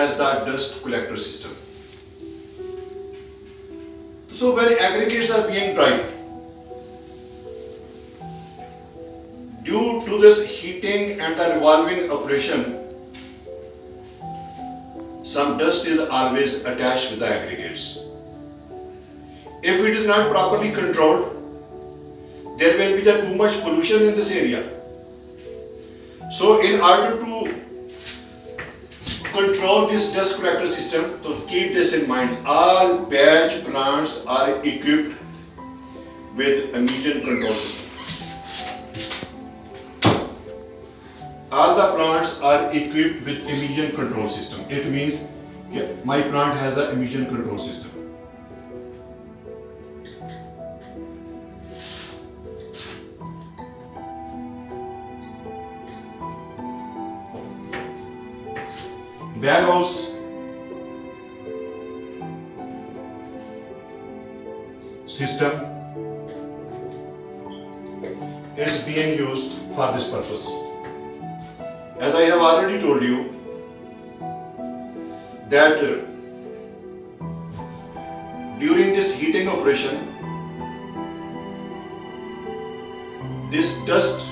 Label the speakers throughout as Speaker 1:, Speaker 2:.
Speaker 1: as the dust collector system. So when aggregates are being dried, due to this heating and the revolving operation, some dust is always attached with the aggregates. If it is not properly controlled, there will be the too much pollution in this area. So in order to control this dust collector system, so keep this in mind, all batch plants are equipped with emission control system. All the plants are equipped with emission control system. It means my plant has the emission control system. House system is being used for this purpose. As I have already told you that uh, during this heating operation this dust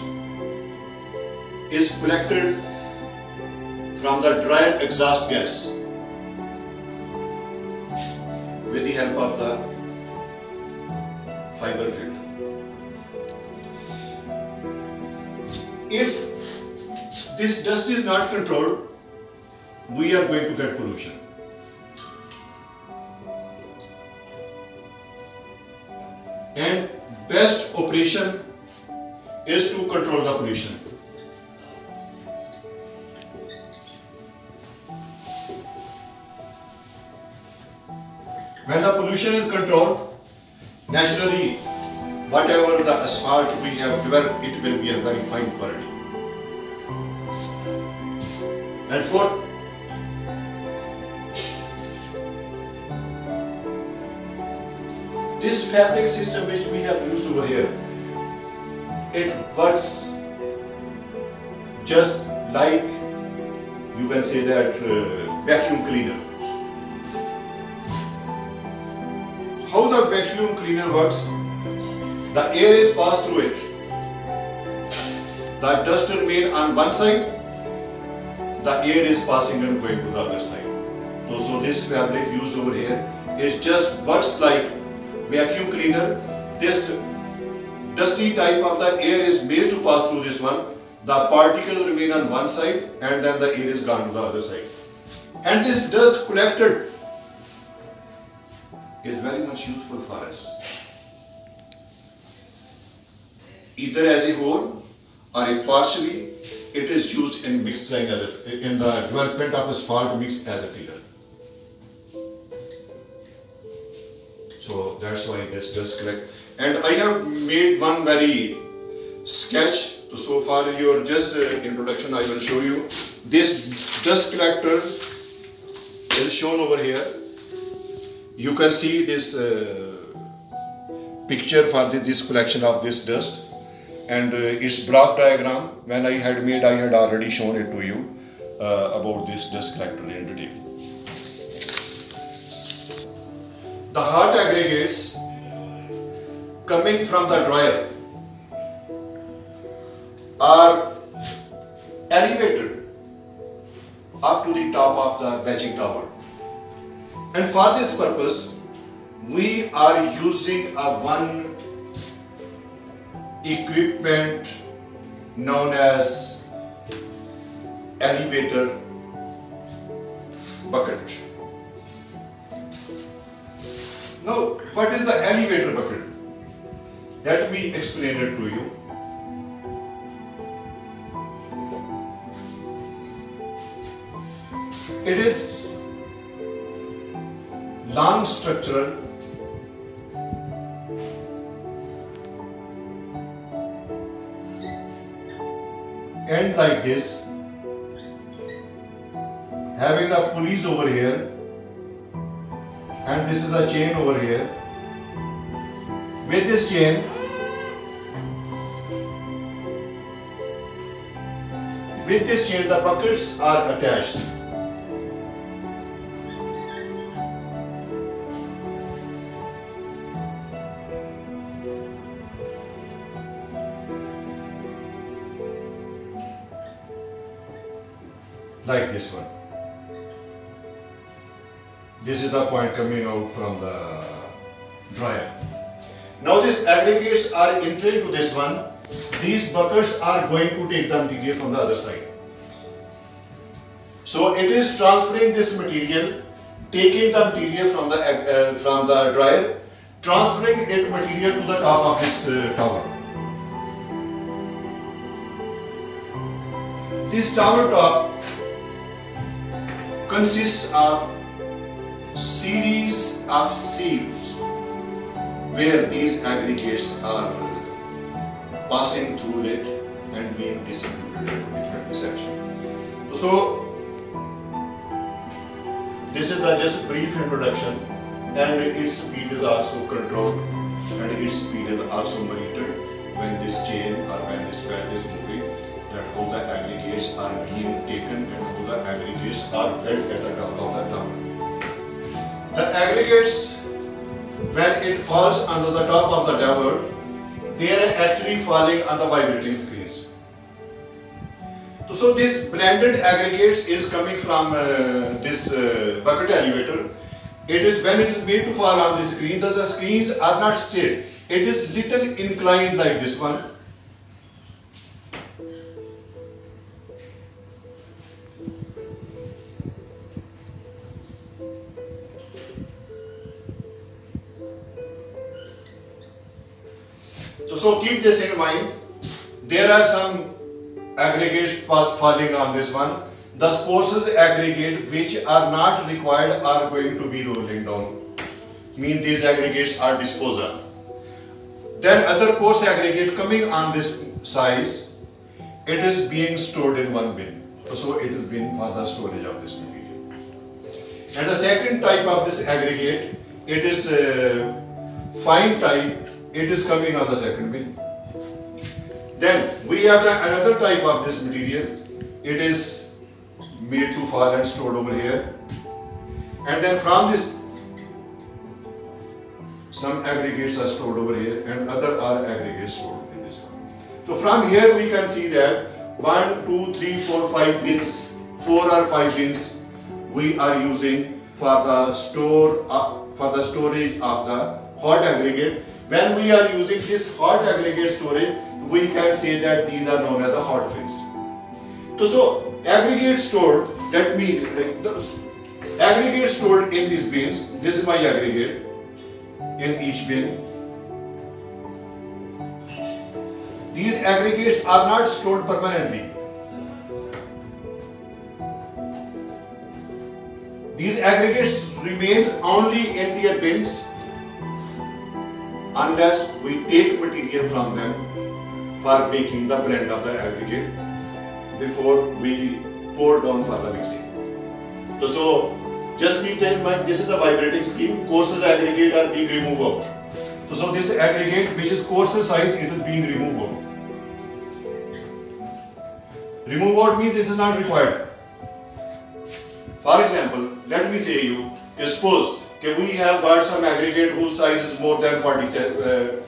Speaker 1: is collected from the dryer exhaust gas with the help of the fiber filter. If this dust is not controlled, we are going to get pollution. And best operation is to control the pollution. When the pollution is controlled, naturally, whatever the asphalt we have developed, it will be a very fine quality. And fourth, this fabric system which we have used over here, it works just like you can say that uh, vacuum cleaner. How the vacuum cleaner works? The air is passed through it. The dust remain on one side, the air is passing and going to the other side. So, so this fabric used over here is just works like vacuum cleaner. This dusty type of the air is made to pass through this one. The particles remain on one side and then the air is gone to the other side. And this dust collected is very much useful for us. Either as a whole or a partially, it is used in mixed as a, in the development of a asphalt mix as a filler. So that's why this dust collect. And I have made one very sketch. So far your just uh, introduction I will show you. This dust collector is shown over here you can see this uh, picture for the, this collection of this dust. And uh, its block diagram. When I had made I had already shown it to you uh, about this dust collector detail. The hot aggregates coming from the dryer. Are and for this purpose, we are using a one equipment known as elevator bucket. Now, what is the elevator bucket? Let me explain it to you. It is long structural end like this. Having the pulleys over here. And this is the chain over here. With this chain. With this chain the buckets are attached like this one. This is the point coming out from the dryer. Now these aggregates are entering to this one. These buckets are going to take the material from the other side. So it is transferring this material, taking the material from the uh, from the dryer, transferring it material to the top of this uh, tower. This tower top consists of series of sieves where these aggregates are passing through it and being distributed into different sections. So this is the just brief introduction and its speed is also controlled and its speed is also monitored when this chain or when this belt is moving that the aggregates are being taken and how the aggregates are fed at the top of the tower. The aggregates when it falls under the top of the tower they are actually falling on the vibrating screens. So this blended aggregates is coming from uh, this uh, bucket elevator. It is when it is made to fall on the screen, the screens are not straight. It is little inclined like this one. So keep this in mind. There are some aggregates falling on this one. The courses aggregate which are not required are going to be rolling down. Mean these aggregates are disposed of. Then other coarse aggregate coming on this size, it is being stored in one bin. So it is bin for the storage of this material. And the second type of this aggregate, it is uh, fine type, it is coming on the second bin. Then we have the another type of this material. It is made to fall and stored over here. And then from this, some aggregates are stored over here and other are aggregates stored in this one. So from here we can see that 1, 2, 3, 4, 5 bins, 4 or 5 bins we are using for the store uh, for the storage of the hot aggregate. When we are using this hot aggregate storage, we can say that these are known as the hot bins. So, so aggregate stored, that means uh, aggregate stored in these bins, this is my aggregate in each bin. These aggregates are not stored permanently. These aggregates remains only their bins unless we take material from them for making the blend of the aggregate before we pour down for the mixing. So, just keep in mind, this is the vibrating screen, coarser aggregate are being removed out. So, this aggregate which is coarser size, it is being removed out. Remove out means it is not required. For example, let me say you, suppose okay, we have got some aggregate whose size is more than 40, uh,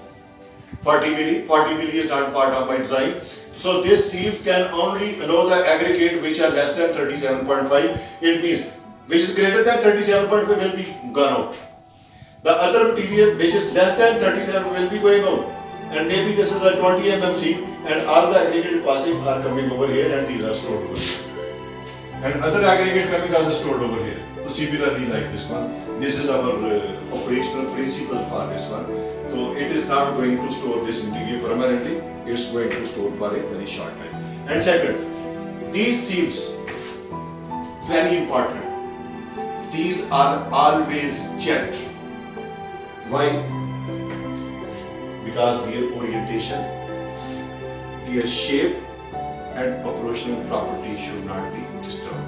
Speaker 1: 40 milli. 40 milli is not part of my design. So this sieve can only allow the aggregate which are less than 37.5. It means which is greater than 37.5 will be gone out. The other material which is less than 37 will be going out. And maybe this is the 20 mm sieve and all the aggregate passing are coming over here and these are stored over here. And other aggregate coming are stored over here. Similarly like this one. This is our uh, operational principle for this one. So it is not going to store this material permanently, it's going to store for a very short time. And second, these sieves, very important, these are always checked. Why? Because their orientation, their shape and operational property should not be disturbed.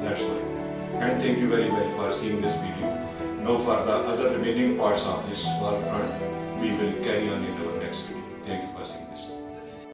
Speaker 1: That's why and thank you very much for seeing this video. Now for the other remaining parts of this work we will carry on in the